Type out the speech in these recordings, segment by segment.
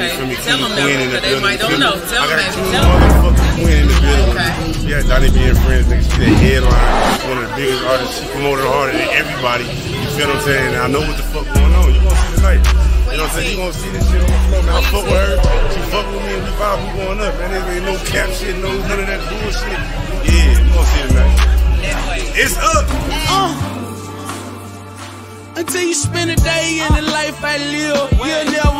in the building with me. Tell them the queen in the they might don't know. Tell I got them, two baby. Tell them. queen in the building. Okay. Yeah, Donnie being friends, nigga. She that headline. One of the biggest artists. She promoted harder than everybody. You feel what I'm saying? I know what the fuck going on. You gonna see tonight. You know what I'm saying? You gonna see this shit on the floor, man. I fuck with her. She fuck with me and we vibe. We going up, man. There ain't no cap shit, no none of that bullshit. Yeah, you gonna see tonight. It's up. Oh. Until you spend a day in the life I live, you'll never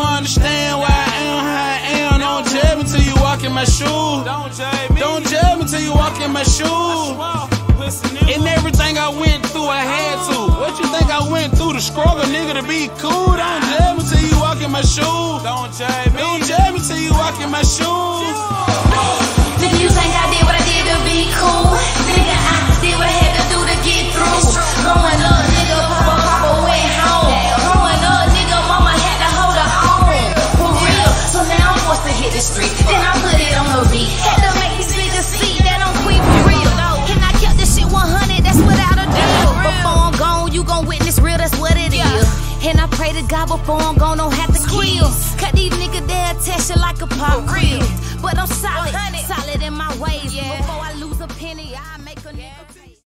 in my shoes. Don't judge me. Don't judge me till you walk in my shoes. And everything I went through, I had to. Oh. What you think I went through to struggle, nigga, to be cool? Don't judge me till you walk in my shoes. Don't judge me. Don't judge me till you walk in my shoes. I'm forced to hit the street. Then I put it on the beat. Had to make these niggas see that I'm queen for real. And I kept this shit 100, that's without a deal. Before I'm gone, you gon' witness real, that's what it is. And I pray to God before I'm gone, don't have to kill. Cut these niggas, they'll test you like a pop real. But I'm solid, solid in my ways. Before I lose a penny, I